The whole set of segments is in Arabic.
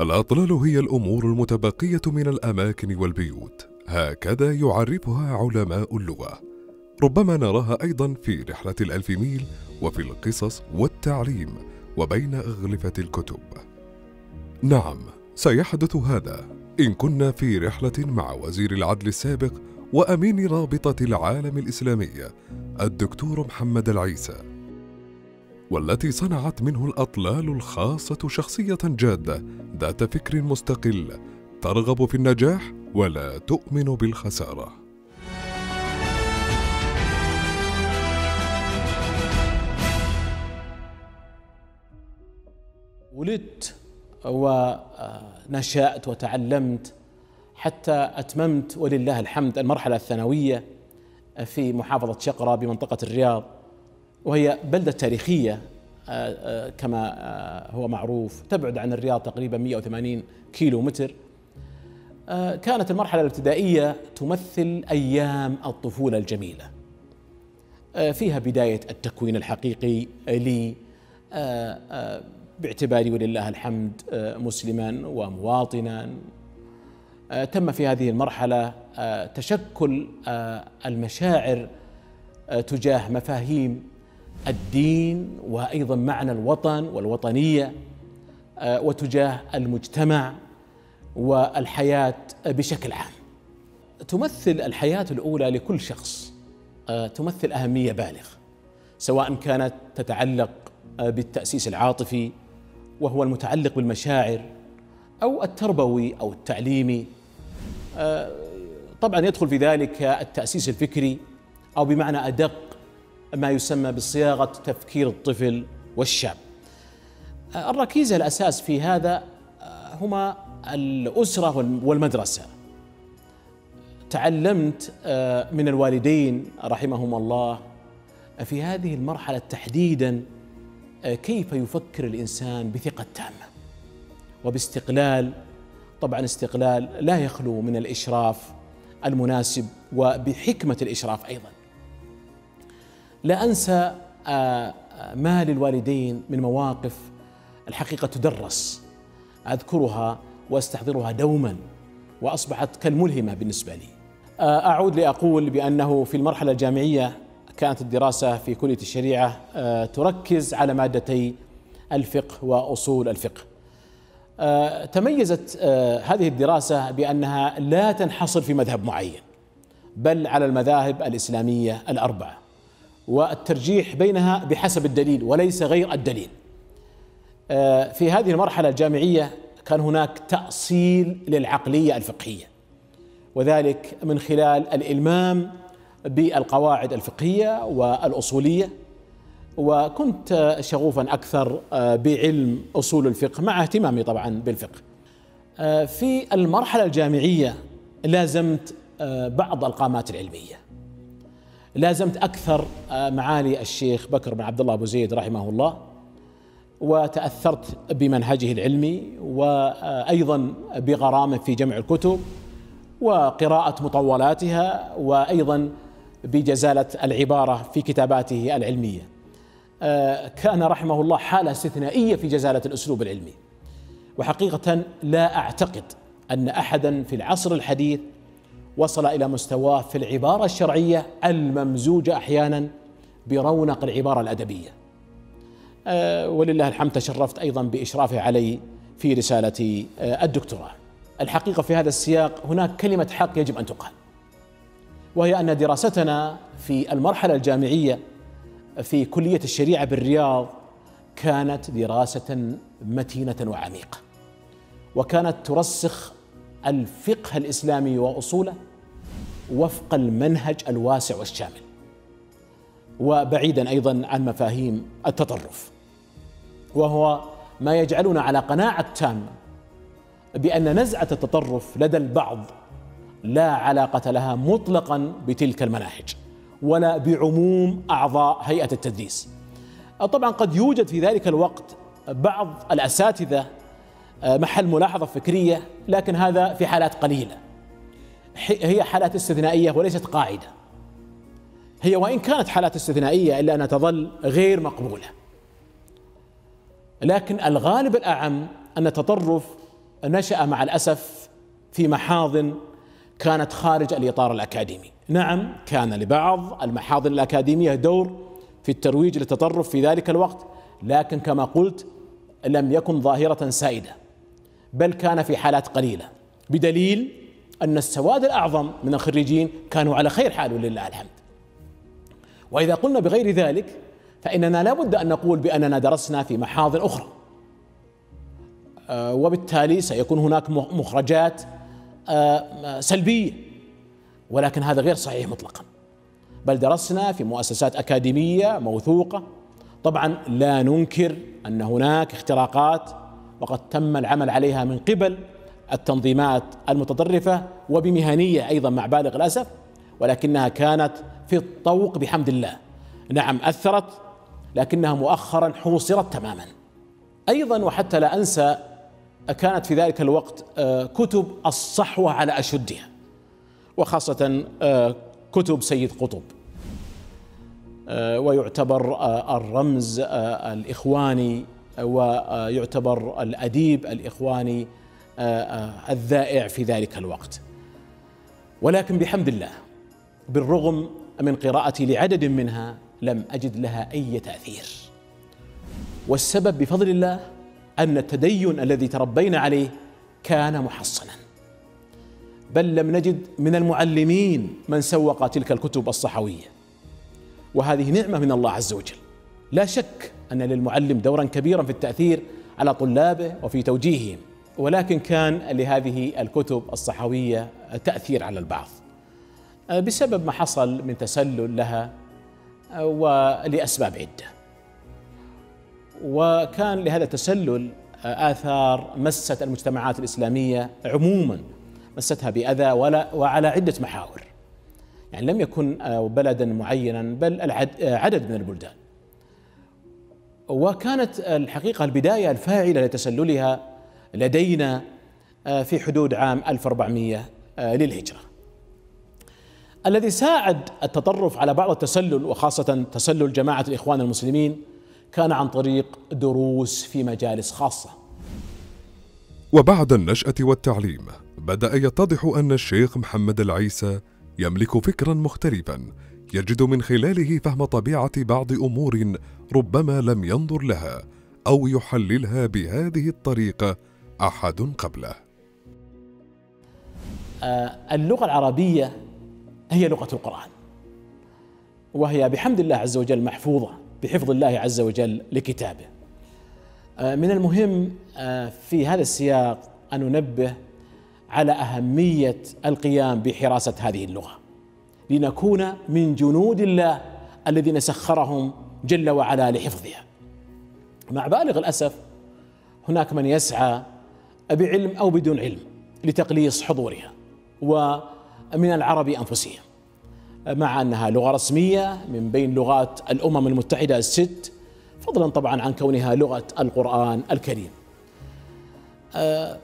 الأطلال هي الأمور المتبقية من الأماكن والبيوت. هكذا يعرفها علماء اللغة. ربما نراها أيضا في رحلة الألف ميل وفي القصص والتعليم وبين أغلفة الكتب. نعم سيحدث هذا. إن كنا في رحلة مع وزير العدل السابق وأمين رابطة العالم الإسلامية الدكتور محمد العيسى. والتي صنعت منه الأطلال الخاصة شخصية جادة ذات فكر مستقل ترغب في النجاح ولا تؤمن بالخسارة. ولدت ونشأت وتعلمت حتى أتممت ولله الحمد المرحلة الثانوية في محافظة شقرة بمنطقة الرياض. وهي بلدة تاريخية آه، آه، كما آه، هو معروف تبعد عن الرياض تقريبا 180 كيلو متر كانت المرحلة الابتدائية تمثل أيام الطفولة الجميلة. فيها بداية التكوين الحقيقي لي. باعتباري ولله الحمد مسلما ومواطنا. تم في هذه المرحلة تشكل المشاعر تجاه مفاهيم الدين وأيضا معنى الوطن والوطنية آه، وتجاه المجتمع والحياة بشكل عام. تمثل الحياة الأولى لكل شخص آه، تمثل أهمية بالغة سواء كانت تتعلق آه، بالتأسيس العاطفي وهو المتعلق بالمشاعر أو التربوي أو التعليمي طبعا يدخل في ذلك التأسيس الفكري أو بمعنى أدق ما يسمى بصياغة تفكير الطفل والشاب. الركيزة الأساس في هذا هما الأسرة والمدرسة. تعلمت من الوالدين رحمهم الله في هذه المرحلة تحديدا كيف يفكر الإنسان بثقة تامة وباستقلال طبعا استقلال لا يخلو من الإشراف المناسب وبحكمة الإشراف أيضا لا أنسى آه، آه، ما للوالدين من مواقف الحقيقة تدرس أذكرها وأستحضرها دوما وأصبحت كالملهمة بالنسبة لي. آه، أعود لأقول بأنه في المرحلة الجامعية كانت الدراسة في كلية الشريعة تركز على مادتي الفقه وأصول الفقه. تميزت هذه الدراسة بأنها لا تنحصر في مذهب معين بل على المذاهب الإسلامية الأربعة. والترجيح بينها بحسب الدليل وليس غير الدليل. آه، في هذه المرحلة الجامعية كان هناك تأصيل للعقلية الفقهية وذلك من خلال الإلمام بالقواعد الفقهية والأصولية. وكنت شغوفا أكثر آه، بعلم أصول الفقه مع اهتمامي طبعا بالفقه. آه، في المرحلة الجامعية لازمت بعض القامات العلمية. لازمت أكثر آه، معالي الشيخ بكر بن عبد الله أبو زيد رحمه الله وتأثرت بمنهجه العلمي وأيضا بغرامة في جمع الكتب وقراءة مطولاتها وأيضا بجزالة العبارة في كتاباته العلمية. آه، كان رحمه الله حالة استثنائية في جزالة الأسلوب العلمي. وحقيقة لا أعتقد أن احدا في العصر الحديث وصل إلى مستواه في العبارة الشرعية الممزوجه أحيانا برونق العبارة الأدبية. أه ولله الحمد تشرفت أيضا باشرافه علي في رسالة أه الدكتوراه. الحقيقة في هذا السياق هناك كلمة حق يجب أن تقال. وهي أن دراستنا في المرحلة الجامعية في كلية الشريعة بالرياض كانت دراسة متينة وعميقة. وكانت ترسخ الفقه الإسلامي وأصوله وفق المنهج الواسع والشامل. وبعيدا أيضا عن مفاهيم التطرف. وهو ما يجعلنا على قناعة تامه بأن نزعة التطرف لدى البعض لا علاقة لها مطلقا بتلك المناهج ولا بعموم أعضاء هيئة التدريس. طبعا قد يوجد في ذلك الوقت بعض الأساتذة محل ملاحظة فكرية لكن هذا في حالات قليلة. هي حالات استثنائية وليست قاعدة. هي وإن كانت حالات استثنائية إلا أنها تظل غير مقبولة. لكن الغالب الأعم أن التطرف نشأ مع الأسف في محاضن كانت خارج الإطار الأكاديمي. نعم كان لبعض المحاضن الأكاديمية دور في الترويج للتطرف في ذلك الوقت لكن كما قلت لم يكن ظاهرة سائدة. بل كان في حالات قليلة بدليل أن السواد الأعظم من الخريجين كانوا على خير حال ولله الحمد. وإذا قلنا بغير ذلك فإننا لا بد أن نقول بأننا درسنا في محاضن أخرى. آه، وبالتالي سيكون هناك مخرجات آه، سلبية. ولكن هذا غير صحيح مطلقا. بل درسنا في مؤسسات أكاديمية موثوقة. طبعا لا ننكر أن هناك اختراقات وقد تم العمل عليها من قبل التنظيمات المتطرفة وبمهنية أيضا مع بالغ الأسف ولكنها كانت في الطوق بحمد الله. نعم أثرت لكنها مؤخرا حوصرت تماما. أيضا وحتى لا أنسى كانت في ذلك الوقت آه، كتب الصحوة على أشدها وخاصة آه، كتب سيد قطب. آه، ويعتبر الرمز الإخواني ويعتبر الأديب الإخواني الذائع في ذلك الوقت. ولكن بحمد الله بالرغم من قراءتي لعدد منها لم أجد لها أي تأثير. والسبب بفضل الله أن التدين الذي تربينا عليه كان محصنا. بل لم نجد من المعلمين من سوق تلك الكتب الصحوية. وهذه نعمة من الله عز وجل. لا شك أن للمعلم دورا كبيرا في التأثير على طلابه وفي توجيههم ولكن كان لهذه الكتب الصحوية تأثير على البعض. بسبب ما حصل من تسلل لها ولأسباب عدة. وكان لهذا التسلل آثار مست المجتمعات الإسلامية عموما مستها بأذى ولا وعلى عدة محاور. يعني لم يكن بلدا معينا بل عدد من البلدان. وكانت الحقيقة البداية الفاعلة لتسللها لدينا في حدود عام 1400 للهجرة. الذي ساعد التطرف على بعض التسلل وخاصة تسلل جماعة الإخوان المسلمين كان عن طريق دروس في مجالس خاصة. وبعد النشأة والتعليم بدأ يتضح أن الشيخ محمد العيسى يملك فكرا مختلفا يجد من خلاله فهم طبيعة بعض أمور ربما لم ينظر لها أو يحللها بهذه الطريقة أحد قبله. آه، اللغة العربية هي لغة القرآن وهي بحمد الله عز وجل محفوظة بحفظ الله عز وجل لكتابه. آه، من المهم آه، في هذا السياق أن ننبه على أهمية القيام بحراسة هذه اللغة لنكون من جنود الله الذين سخرهم جل وعلا لحفظها. مع بالغ الأسف هناك من يسعى بعلم أو بدون علم لتقليص حضورها ومن العرب أنفسهم مع أنها لغة رسمية من بين لغات الأمم المتحدة الست فضلا طبعا عن كونها لغة القرآن الكريم. آه،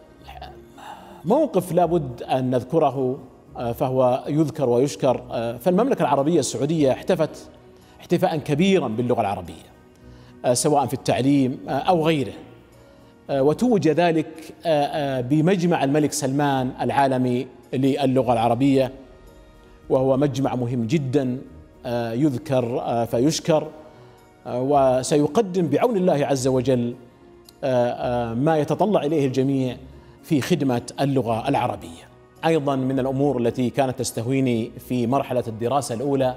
موقف لابد أن نذكره آه، فهو يذكر ويشكر آه، فالمملكة العربية السعودية احتفت احتفاء كبيرا باللغة العربية سواء في التعليم أو غيره وتوج ذلك بمجمع الملك سلمان العالمي للغة العربية وهو مجمع مهم جدا آه، يذكر آه، فيشكر آه، وسيقدم بعون الله عز وجل ما يتطلع إليه الجميع في خدمة اللغة العربية. أيضا من الأمور التي كانت تستهويني في مرحلة الدراسة الأولى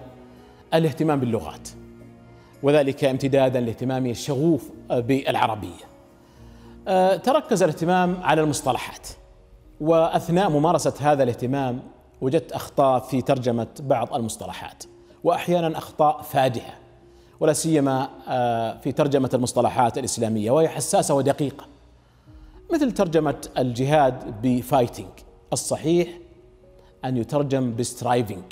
الاهتمام باللغات. وذلك امتدادا لاهتمامي الشغوف بالعربية. تركز الاهتمام على المصطلحات. وأثناء ممارسة هذا الاهتمام وجدت أخطاء في ترجمة بعض المصطلحات وأحيانا أخطاء فادحة ولا سيما آه، في ترجمة المصطلحات الإسلامية وهي حساسة ودقيقة مثل ترجمة الجهاد ب fighting الصحيح أن يترجم ب striving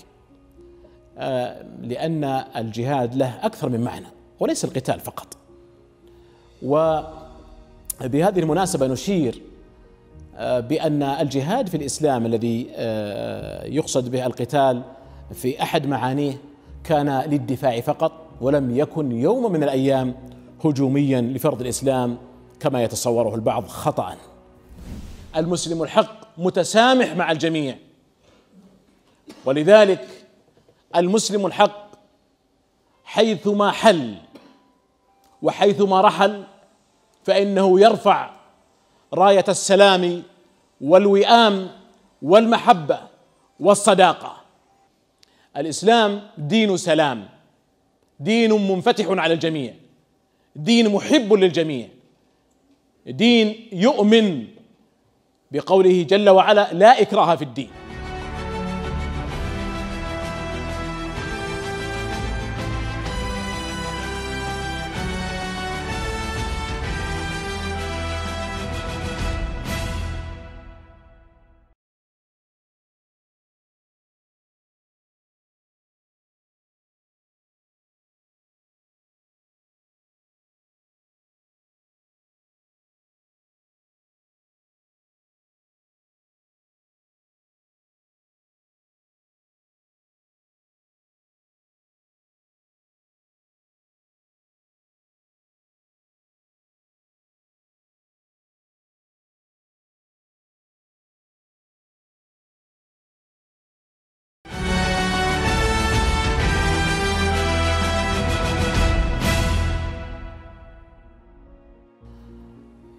آه، لأن الجهاد له أكثر من معنى وليس القتال فقط. وبهذه المناسبة نشير بأن الجهاد في الإسلام الذي آه، يقصد به القتال في أحد معانيه كان للدفاع فقط ولم يكن يوم من الأيام هجوميا لفرض الإسلام كما يتصوره البعض خطأ. المسلم الحق متسامح مع الجميع ولذلك المسلم الحق حيثما حل وحيثما رحل فإنه يرفع راية السلام والوئام والمحبة والصداقة. الإسلام دين سلام دين منفتح على الجميع دين محب للجميع. دين يؤمن بقوله جل وعلا لا إكراه في الدين.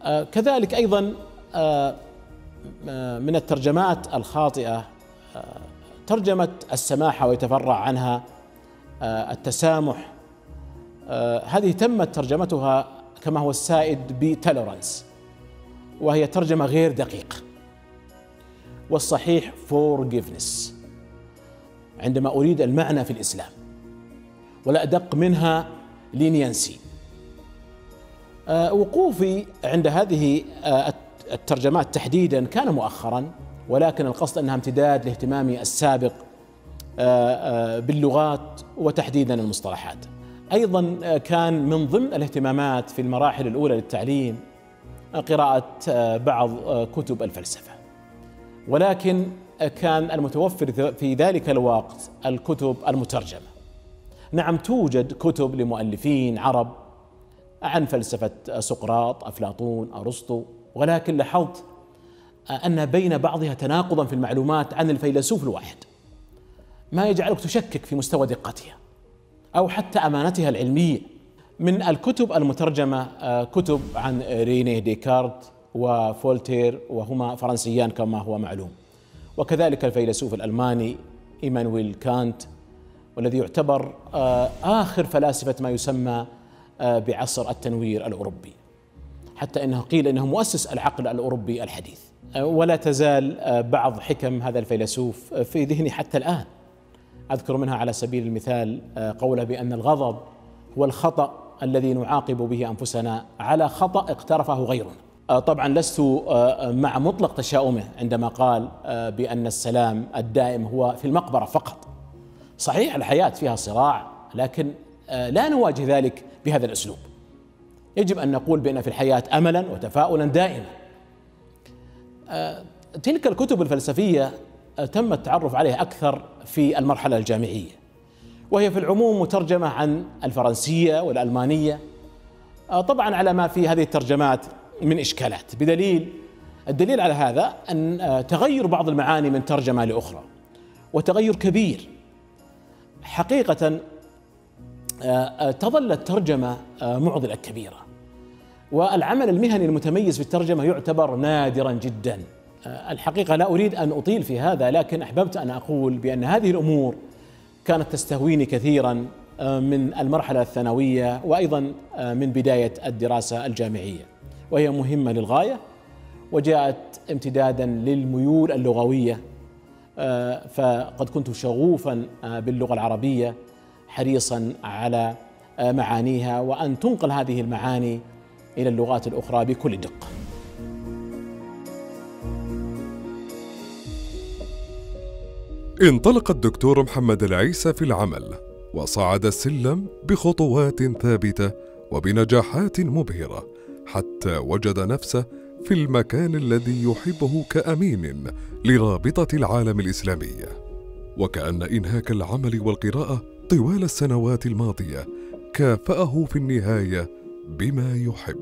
كذلك أيضا آه، آه، من الترجمات الخاطئة ترجمة السماحة ويتفرع عنها التسامح. هذه تمت ترجمتها كما هو السائد بتولرانس وهي ترجمة غير دقيقة. والصحيح forgiveness عندما أريد المعنى في الإسلام والأدق منها leniency آه، وقوفي عند هذه آه، الترجمات تحديدا كان مؤخرا ولكن القصد أنها امتداد لاهتمامي السابق آه، باللغات وتحديدا المصطلحات. أيضا كان من ضمن الاهتمامات في المراحل الأولى للتعليم قراءة بعض كتب الفلسفة. ولكن كان المتوفر في ذلك الوقت الكتب المترجمة. نعم توجد كتب لمؤلفين عرب عن فلسفة سقراط أفلاطون أرسطو ولكن لاحظت أن بين بعضها تناقضا في المعلومات عن الفيلسوف الواحد. ما يجعلك تشكك في مستوى دقتها أو حتى أمانتها العلمية. من الكتب المترجمة كتب عن رينيه ديكارت وفولتير وهما فرنسيان كما هو معلوم. وكذلك الفيلسوف الألماني إيمانويل كانت والذي يعتبر آخر فلاسفة ما يسمى آه، بعصر التنوير الأوروبي. حتى إنه قيل إنه مؤسس العقل الأوروبي الحديث. آه، ولا تزال آه، بعض حكم هذا الفيلسوف في ذهني حتى الآن. أذكر منها على سبيل المثال قوله بأن الغضب هو الخطأ الذي نعاقب به أنفسنا على خطأ اقترفه غيرنا. طبعا لست مع مطلق تشاؤمه عندما قال بأن السلام الدائم هو في المقبرة فقط. صحيح الحياة فيها صراع لكن لا نواجه ذلك بهذا الأسلوب. يجب أن نقول بأن في الحياة املا وتفاؤلا دائما. آه، تلك الكتب الفلسفية آه، تم التعرف عليها أكثر في المرحلة الجامعية وهي في العموم مترجمة عن الفرنسية والألمانية. آه، طبعا على ما في هذه الترجمات من إشكالات. بدليل الدليل على هذا أن تغير بعض المعاني من ترجمة لأخرى وتغير كبير. حقيقه تظل الترجمة آه، معضلة كبيرة. والعمل المهني المتميز في الترجمة يعتبر نادرا جدا. الحقيقة لا أريد أن أطيل في هذا لكن أحببت أن أقول بأن هذه الأمور كانت تستهويني كثيرا من المرحلة الثانوية وأيضا من بداية الدراسة الجامعية. وهي مهمة للغاية وجاءت امتدادا للميول اللغوية فقد كنت شغوفا باللغة العربية. حريصا على آه، معانيها وأن تنقل هذه المعاني إلى اللغات الأخرى بكل دقة. انطلق الدكتور محمد العيسى في العمل وصعد السلم بخطوات ثابتة وبنجاحات مبهرة حتى وجد نفسه في المكان الذي يحبه كأمين لرابطة العالم الاسلاميه وكأن إنهاك العمل والقراءة طوال السنوات الماضية كافأه في النهاية بما يحب.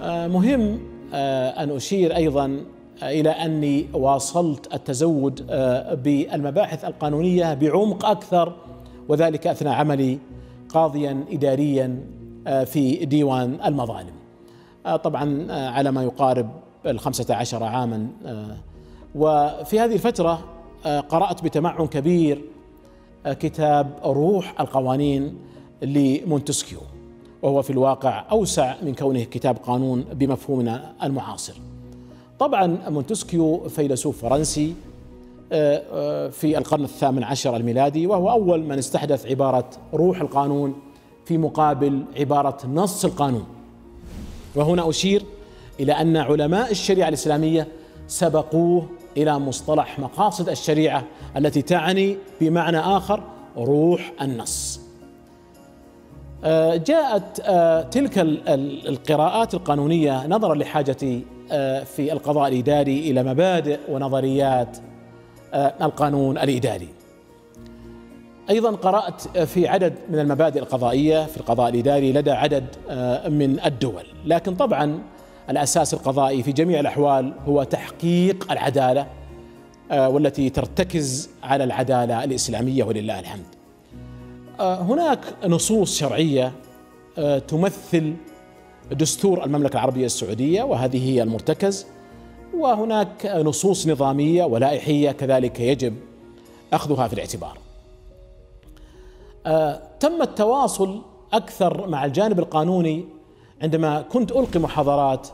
آه، مهم آه، أن أشير أيضا آه، إلى أني واصلت التزود بالمباحث القانونية بعمق أكثر وذلك أثناء عملي قاضيا إداريا في ديوان المظالم. طبعا على ما يقارب الخمسة عشر عاما وفي هذه الفترة قرأت بتمعن كبير كتاب روح القوانين لمونتسكيو وهو في الواقع أوسع من كونه كتاب قانون بمفهومنا المعاصر. طبعا مونتسكيو فيلسوف فرنسي في القرن الثامن عشر الميلادي وهو أول من استحدث عبارة روح القانون في مقابل عبارة نص القانون. وهنا أشير إلى أن علماء الشريعة الإسلامية سبقوه إلى مصطلح مقاصد الشريعة التي تعني بمعنى آخر روح النص. جاءت تلك القراءات القانونية نظرا لحاجة في القضاء الإداري إلى مبادئ ونظريات القانون الإداري. أيضا قرأت في عدد من المبادئ القضائية في القضاء الإداري لدى عدد من الدول. لكن طبعا الأساس القضائي في جميع الأحوال هو تحقيق العدالة والتي ترتكز على العدالة الإسلامية ولله الحمد. هناك نصوص شرعية تمثل دستور المملكة العربية السعودية وهذه هي المرتكز. وهناك نصوص نظامية ولائحية كذلك يجب أخذها في الاعتبار. آه تم التواصل أكثر مع الجانب القانوني عندما كنت ألقي محاضرات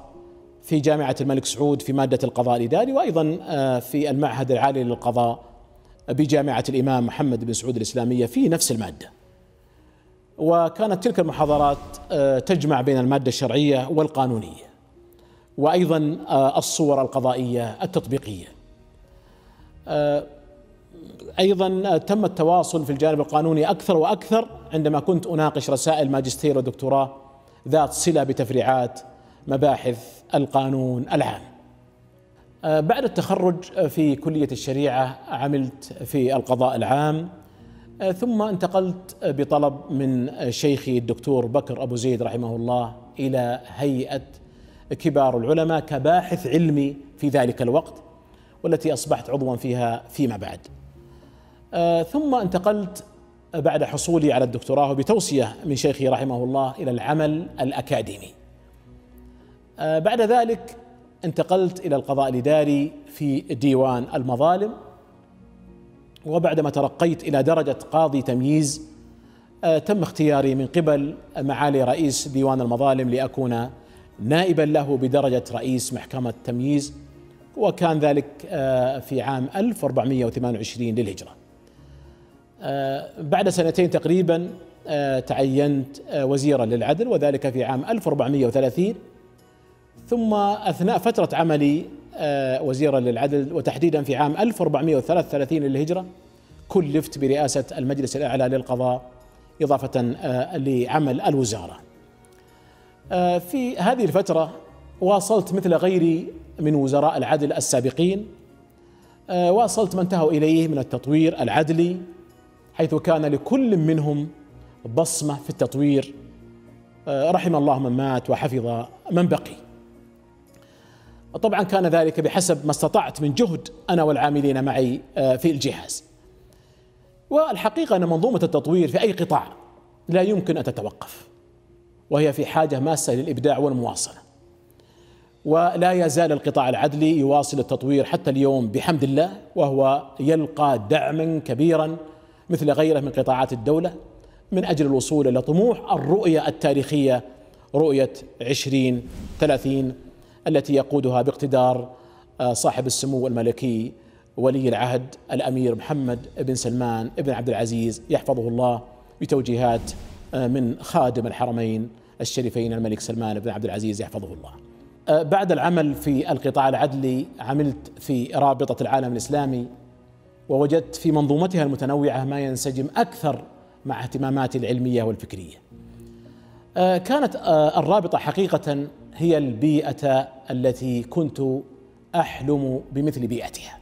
في جامعة الملك سعود في مادة القضاء الإداري وأيضا آه في المعهد العالي للقضاء بجامعة الإمام محمد بن سعود الإسلامية في نفس المادة. وكانت تلك المحاضرات آه تجمع بين المادة الشرعية والقانونية. وأيضا الصور القضائية التطبيقية. أيضا تم التواصل في الجانب القانوني أكثر وأكثر عندما كنت أناقش رسائل ماجستير ودكتوراه ذات صلة بتفريعات مباحث القانون العام. بعد التخرج في كلية الشريعة عملت في القضاء العام ثم انتقلت بطلب من شيخي الدكتور بكر أبو زيد رحمه الله إلى هيئة كبار العلماء كباحث علمي في ذلك الوقت والتي أصبحت عضوا فيها فيما بعد. آه ثم انتقلت بعد حصولي على الدكتوراه بتوصية من شيخي رحمه الله إلى العمل الأكاديمي. آه بعد ذلك انتقلت إلى القضاء الإداري في ديوان المظالم وبعدما ترقيت إلى درجة قاضي تمييز آه تم اختياري من قبل معالي رئيس ديوان المظالم لأكون نائبا له بدرجة رئيس محكمة تمييز وكان ذلك في عام 1428 للهجرة. بعد سنتين تقريبا تعينت وزيرا للعدل وذلك في عام 1430 ثم أثناء فترة عملي وزيرا للعدل وتحديدا في عام 1433 للهجرة كلفت برئاسة المجلس الأعلى للقضاء إضافة لعمل الوزارة. في هذه الفترة واصلت مثل غيري من وزراء العدل السابقين. واصلت ما انتهوا إليه من التطوير العدلي. حيث كان لكل منهم بصمة في التطوير رحم الله من مات وحفظ من بقي. طبعا كان ذلك بحسب ما استطعت من جهد أنا والعاملين معي في الجهاز. والحقيقة أن منظومة التطوير في أي قطاع لا يمكن أن تتوقف. وهي في حاجة ماسة للإبداع والمواصلة. ولا يزال القطاع العدلي يواصل التطوير حتى اليوم بحمد الله وهو يلقى دعما كبيرا مثل غيره من قطاعات الدولة من أجل الوصول إلى طموح الرؤية التاريخية رؤية عشرين ثلاثين التي يقودها باقتدار صاحب السمو الملكي ولي العهد الأمير محمد بن سلمان بن عبد العزيز يحفظه الله بتوجيهات من خادم الحرمين الشريفين الملك سلمان بن عبد العزيز يحفظه الله. بعد العمل في القطاع العدلي عملت في رابطة العالم الإسلامي ووجدت في منظومتها المتنوعة ما ينسجم أكثر مع اهتماماتي العلمية والفكرية. كانت الرابطة حقيقة هي البيئة التي كنت أحلم بمثل بيئتها.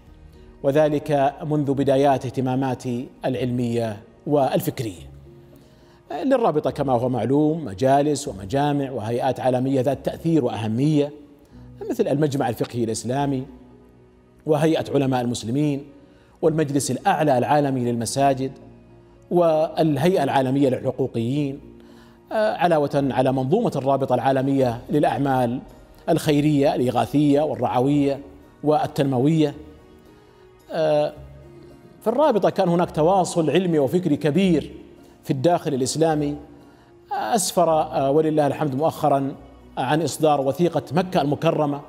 وذلك منذ بدايات اهتماماتي العلمية والفكرية. للرابطة كما هو معلوم مجالس ومجامع وهيئات عالمية ذات تأثير وأهمية مثل المجمع الفقهي الإسلامي وهيئة علماء المسلمين والمجلس الأعلى العالمي للمساجد والهيئة العالمية للحقوقيين آه، علاوة على منظومة الرابطة العالمية للأعمال الخيرية الإغاثية والرعوية والتنموية. آه، في الرابطة كان هناك تواصل علمي وفكري كبير في الداخل الإسلامي. أسفر آه، ولله الحمد مؤخرا عن إصدار وثيقة مكة المكرمة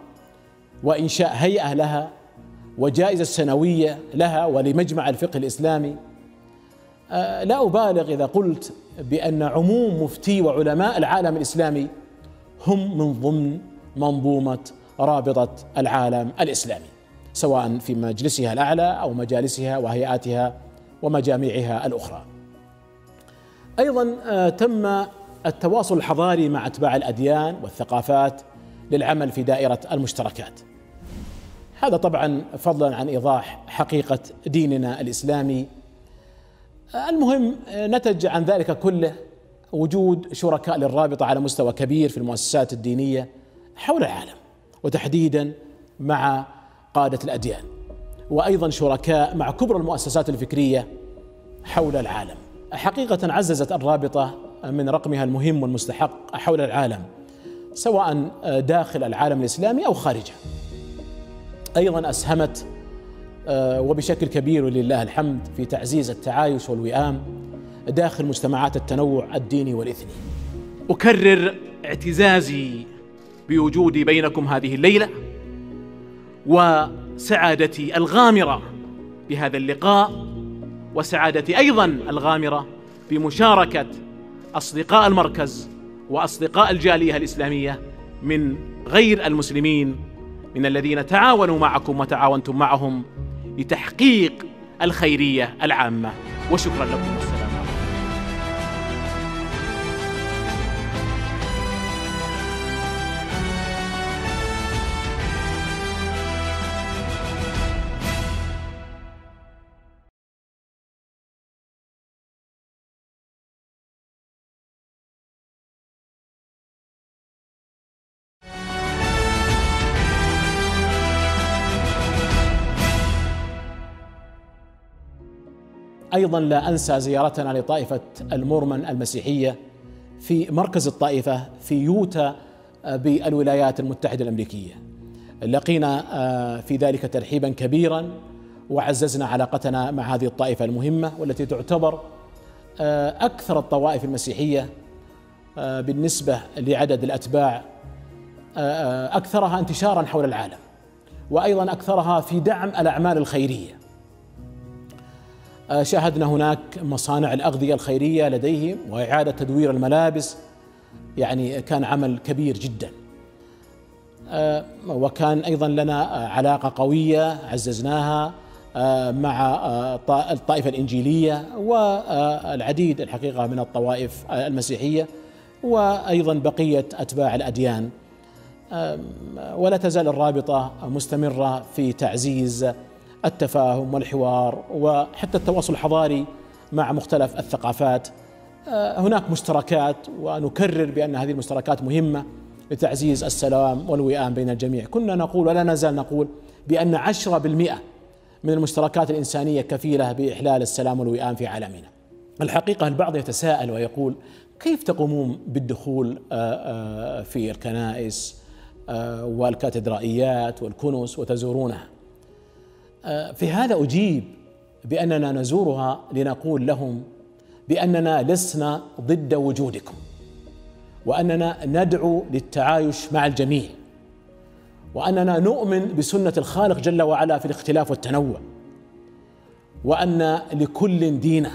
وإنشاء هيئة لها وجائزة سنوية لها ولمجمع الفقه الإسلامي. آه، لا أبالغ إذا قلت بأن عموم مفتي وعلماء العالم الإسلامي هم من ضمن منظومة رابطة العالم الإسلامي سواء في مجلسها الأعلى أو مجالسها وهيئاتها ومجاميعها الأخرى. أيضا آه، تم التواصل الحضاري مع أتباع الأديان والثقافات للعمل في دائرة المشتركات. هذا طبعا فضلا عن إيضاح حقيقة ديننا الإسلامي المهم نتج عن ذلك كله وجود شركاء للرابطة على مستوى كبير في المؤسسات الدينية حول العالم وتحديدا مع قادة الأديان وأيضا شركاء مع كبرى المؤسسات الفكرية حول العالم. حقيقة عززت الرابطة من رقمها المهم والمستحق حول العالم سواء داخل العالم الإسلامي أو خارجه. أيضا أسهمت آه، وبشكل كبير ولله الحمد في تعزيز التعايش والوئام داخل مجتمعات التنوع الديني والإثني. أكرر اعتزازي بوجودي بينكم هذه الليلة وسعادتي الغامرة بهذا اللقاء وسعادتي أيضا الغامرة بمشاركة أصدقاء المركز وأصدقاء الجالية الإسلامية من غير المسلمين من الذين تعاونوا معكم وتعاونتم معهم لتحقيق الخيرية العامة. وشكرا لكم. أيضا لا أنسى زيارتنا لطائفة المورمن المسيحية في مركز الطائفة في يوتا آه، بالولايات المتحدة الأمريكية. لقينا آه، في ذلك ترحيبا كبيرا وعززنا علاقتنا مع هذه الطائفة المهمة والتي تعتبر آه، أكثر الطوائف المسيحية بالنسبة لعدد الأتباع أكثرها انتشارا حول العالم وأيضا أكثرها في دعم الأعمال الخيرية شاهدنا هناك مصانع الأغذية الخيرية لديهم وإعادة تدوير الملابس. يعني كان عمل كبير جدا. آه، وكان أيضا لنا علاقة قوية عززناها آه، مع الطائفة الإنجيلية والعديد الحقيقة من الطوائف المسيحية وأيضا بقية أتباع الأديان. ولا تزال الرابطة مستمرة في تعزيز التفاهم والحوار وحتى التواصل الحضاري مع مختلف الثقافات. آه، هناك مشتركات ونكرر بأن هذه المشتركات مهمة لتعزيز السلام والوئام بين الجميع. كنا نقول ولا نزال نقول بأن عشرة بالمئة من المشتركات الإنسانية كفيلة بإحلال السلام والوئام في عالمنا. الحقيقة البعض يتساءل ويقول كيف تقومون بالدخول آه، آه، في الكنائس والكاتدرائيات والكنس وتزورونها؟ في هذا أجيب بأننا نزورها لنقول لهم بأننا لسنا ضد وجودكم وأننا ندعو للتعايش مع الجميع وأننا نؤمن بسنة الخالق جل وعلا في الاختلاف والتنوع وأن لكل دينه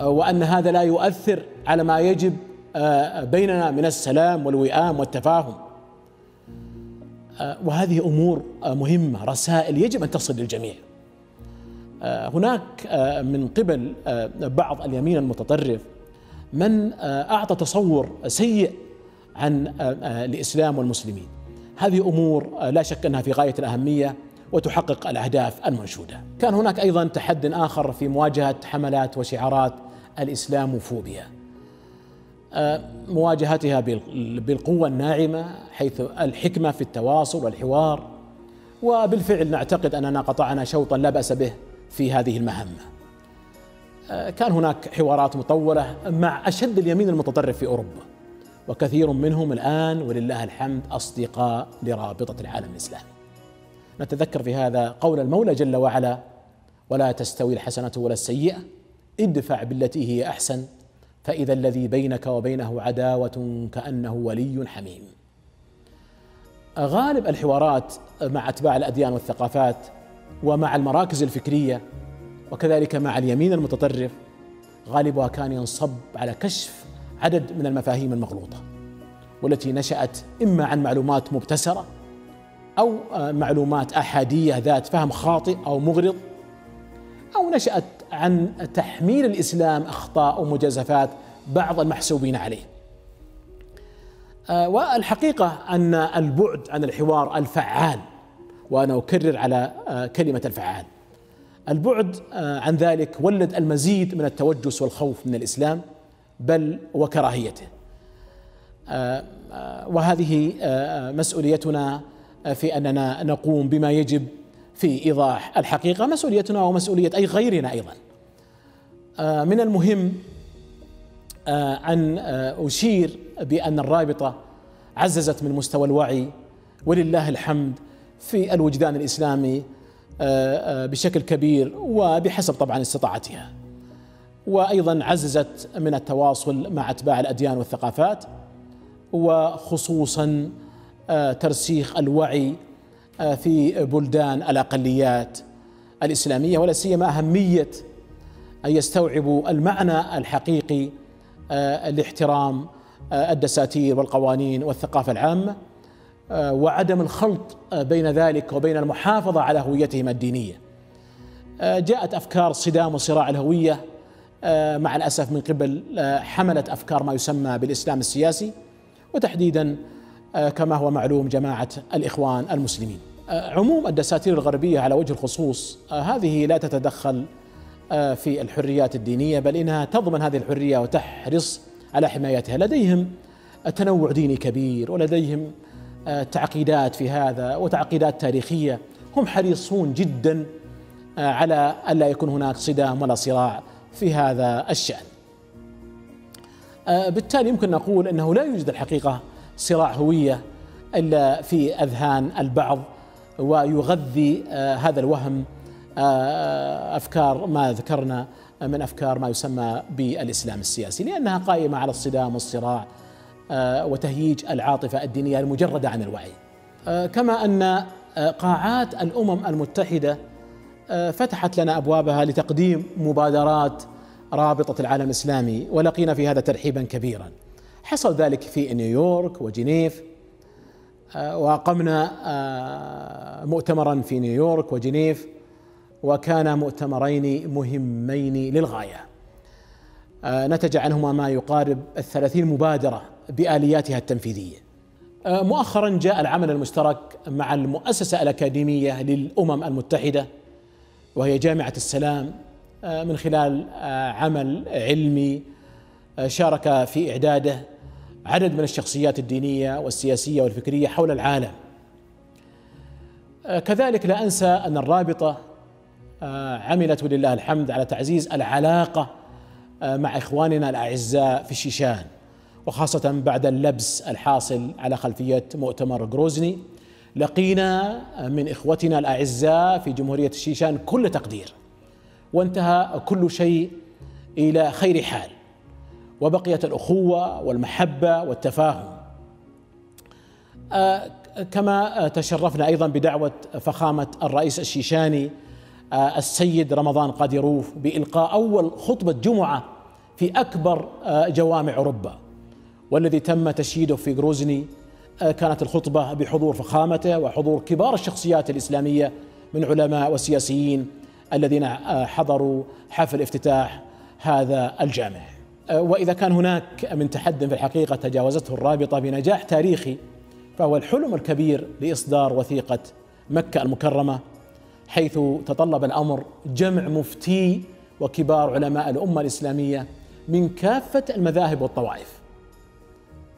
آه، وأن هذا لا يؤثر على ما يجب آه، بيننا من السلام والوئام والتفاهم. آه، وهذه أمور آه، مهمة رسائل يجب أن تصل للجميع. آه، هناك من قبل بعض اليمين المتطرف من أعطى تصور سيء عن الإسلام والمسلمين. هذه أمور لا شك أنها في غاية الأهمية وتحقق الأهداف المنشودة. كان هناك أيضا تحد آخر في مواجهة حملات وشعارات الإسلام فوبيا. آه، مواجهتها بالقوة الناعمة حيث الحكمة في التواصل والحوار وبالفعل نعتقد أننا قطعنا شوطا لا بأس به في هذه المهمة. آه، كان هناك حوارات مطولة مع أشد اليمين المتطرف في أوروبا وكثير منهم الآن ولله الحمد أصدقاء لرابطة العالم الإسلامي. نتذكر في هذا قول المولى جل وعلا: ولا تستوي الحسنة ولا السيئة ادفع بالتي هي أحسن فإذا الذي بينك وبينه عداوة كأنه ولي حميم. غالب الحوارات مع أتباع الأديان والثقافات ومع المراكز الفكرية وكذلك مع اليمين المتطرف غالبها كان ينصب على كشف عدد من المفاهيم المغلوطة والتي نشأت إما عن معلومات مبتسرة أو معلومات أحادية ذات فهم خاطئ أو مغرض أو نشأت عن تحميل الإسلام أخطاء ومجازفات بعض المحسوبين عليه. آه، والحقيقة أن البعد عن الحوار الفعال وأنا أكرر على آه، كلمة الفعال. البعد آه، عن ذلك ولد المزيد من التوجس والخوف من الإسلام بل وكراهيته. وهذه مسؤوليتنا في أننا نقوم بما يجب في إيضاح الحقيقة مسؤوليتنا ومسؤولية أي غيرنا أيضا. من المهم أن أشير بأن الرابطة عززت من مستوى الوعي ولله الحمد في الوجدان الإسلامي آه، آه، بشكل كبير وبحسب طبعا استطاعتها. وأيضا عززت من التواصل مع أتباع الأديان والثقافات وخصوصا آه، ترسيخ الوعي في بلدان الأقليات الإسلامية ولا سيما أهمية أن يستوعبوا المعنى الحقيقي لاحترام آه، الدساتير والقوانين والثقافة العامة آه، وعدم الخلط آه، بين ذلك وبين المحافظة على هويتهم الدينية. جاءت أفكار صدام وصراع الهوية مع الأسف من قبل حملة أفكار ما يسمى بالإسلام السياسي وتحديدا كما هو معلوم جماعة الإخوان المسلمين. عموم الدساتير الغربية على وجه الخصوص هذه لا تتدخل في الحريات الدينية بل إنها تضمن هذه الحرية وتحرص على حمايتها. لديهم تنوع ديني كبير ولديهم آه، تعقيدات في هذا وتعقيدات تاريخية. هم حريصون جدا آه، على الا يكون هناك صدام ولا صراع في هذا الشأن. آه، بالتالي يمكن نقول إنه لا يوجد الحقيقة صراع هوية إلا في أذهان البعض. ويغذي هذا الوهم أفكار ما ذكرنا من أفكار ما يسمى بالإسلام السياسي لأنها قائمة على الصدام والصراع آه، وتهييج العاطفة الدينية المجردة عن الوعي. آه، كما أن آه، قاعات الأمم المتحدة فتحت لنا أبوابها لتقديم مبادرات رابطة العالم الإسلامي ولقينا في هذا ترحيبا كبيرا. حصل ذلك في نيويورك وجنيف واقمنا مؤتمرا في نيويورك وجنيف وكان مؤتمرين مهمين للغاية. آه، نتج عنهما ما يقارب الثلاثين مبادرة بآلياتها التنفيذية. آه، مؤخرا جاء العمل المشترك مع المؤسسة الأكاديمية للأمم المتحدة وهي جامعة السلام. آه، من خلال عمل علمي شارك في إعداده. عدد من الشخصيات الدينية والسياسية والفكرية حول العالم. كذلك لا أنسى أن الرابطة آه، عملت ولله الحمد على تعزيز العلاقة آه، مع إخواننا الأعزاء في الشيشان وخاصة بعد اللبس الحاصل على خلفية مؤتمر جروزني لقينا من إخوتنا الأعزاء في جمهورية الشيشان كل تقدير وانتهى كل شيء إلى خير حال. وبقيت الأخوة والمحبة والتفاهم. آه، كما تشرفنا أيضا بدعوة فخامة الرئيس الشيشاني آه، السيد رمضان قادروف بإلقاء أول خطبة جمعة في أكبر آه، جوامع أوروبا والذي تم تشييده في غروزني. آه، كانت الخطبة بحضور فخامته وحضور كبار الشخصيات الإسلامية من علماء وسياسيين الذين حضروا حفل افتتاح هذا الجامع. وإذا كان هناك من تحد في الحقيقة تجاوزته الرابطة بنجاح تاريخي فهو الحلم الكبير لإصدار وثيقة مكة المكرمة حيث تطلب الأمر جمع مفتي وكبار علماء الأمة الإسلامية من كافة المذاهب والطوائف.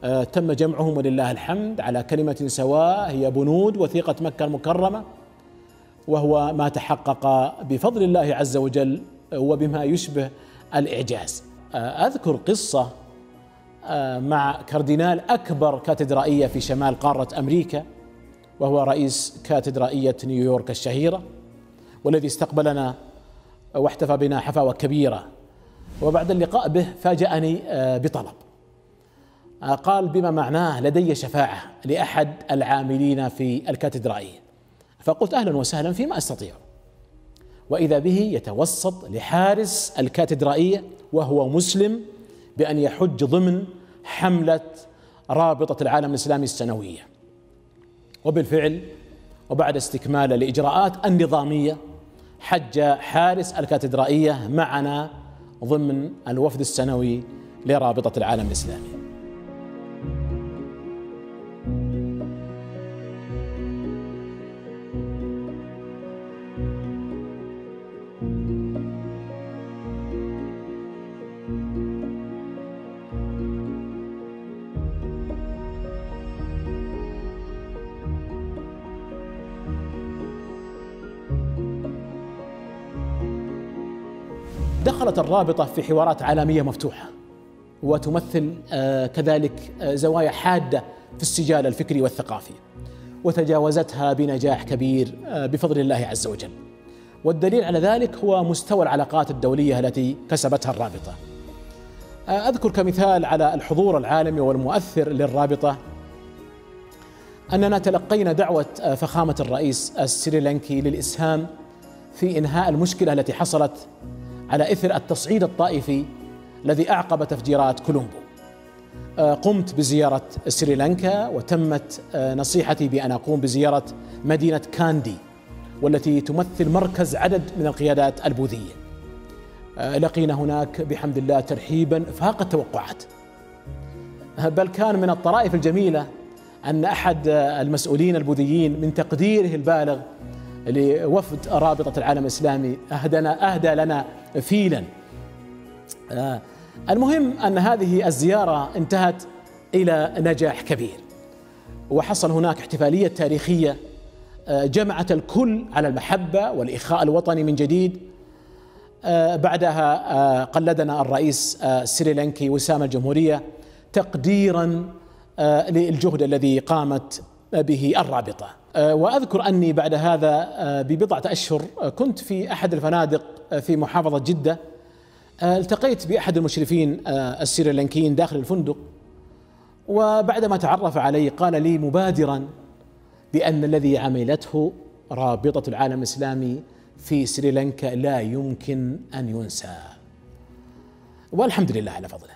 آه، تم جمعهم ولله الحمد على كلمة سواء هي بنود وثيقة مكة المكرمة وهو ما تحقق بفضل الله عز وجل وبما يشبه الإعجاز. آه، أذكر قصة آه، مع كاردينال أكبر كاتدرائية في شمال قارة أمريكا وهو رئيس كاتدرائية نيويورك الشهيرة والذي استقبلنا واحتفى بنا حفاوة كبيرة. وبعد اللقاء به فاجأني بطلب. آه، قال بما معناه لدي شفاعة لأحد العاملين في الكاتدرائية فقلت أهلا وسهلا فيما أستطيع وإذا به يتوسط لحارس الكاتدرائية وهو مسلم بأن يحج ضمن حملة رابطة العالم الإسلامي السنوية. وبالفعل وبعد استكمال الإجراءات النظامية حج حارس الكاتدرائية معنا ضمن الوفد السنوي لرابطة العالم الإسلامي. دخلت الرابطة في حوارات عالمية مفتوحة وتمثل آه، كذلك آه، زوايا حادة في السجال الفكري والثقافي وتجاوزتها بنجاح كبير آه، بفضل الله عز وجل. والدليل على ذلك هو مستوى العلاقات الدولية التي كسبتها الرابطة. أذكر كمثال على الحضور العالمي والمؤثر للرابطة. أننا تلقينا دعوة فخامة الرئيس السريلانكي للإسهام في إنهاء المشكلة التي حصلت على إثر التصعيد الطائفي الذي أعقب تفجيرات كولومبو. آه، قمت بزيارة سريلانكا وتمت آه، نصيحتي بأن أقوم بزيارة مدينة كاندي والتي تمثل مركز عدد من القيادات البوذية. آه، لقينا هناك بحمد الله ترحيبا فاق التوقعات. بل كان من الطرائف الجميلة أن أحد المسؤولين البوذيين من تقديره البالغ لوفد رابطة العالم الإسلامي. اهدنا أهدى لنا فيلا. آه، المهم أن هذه الزيارة انتهت إلى نجاح كبير وحصل هناك احتفالية تاريخية آه، جمعت الكل على المحبة والإخاء الوطني من جديد. آه، بعدها قلدنا الرئيس السريلانكي وسام الجمهورية تقديرا للجهد الذي قامت به الرابطة. وأذكر أني بعد هذا ببضعة أشهر كنت في أحد الفنادق في محافظة جدة. آه، التقيت بأحد المشرفين آه، السريلانكيين داخل الفندق. وبعدما تعرف علي قال لي مبادرا بأن الذي عملته رابطة العالم الإسلامي في سريلانكا لا يمكن أن ينسى والحمد لله على فضله.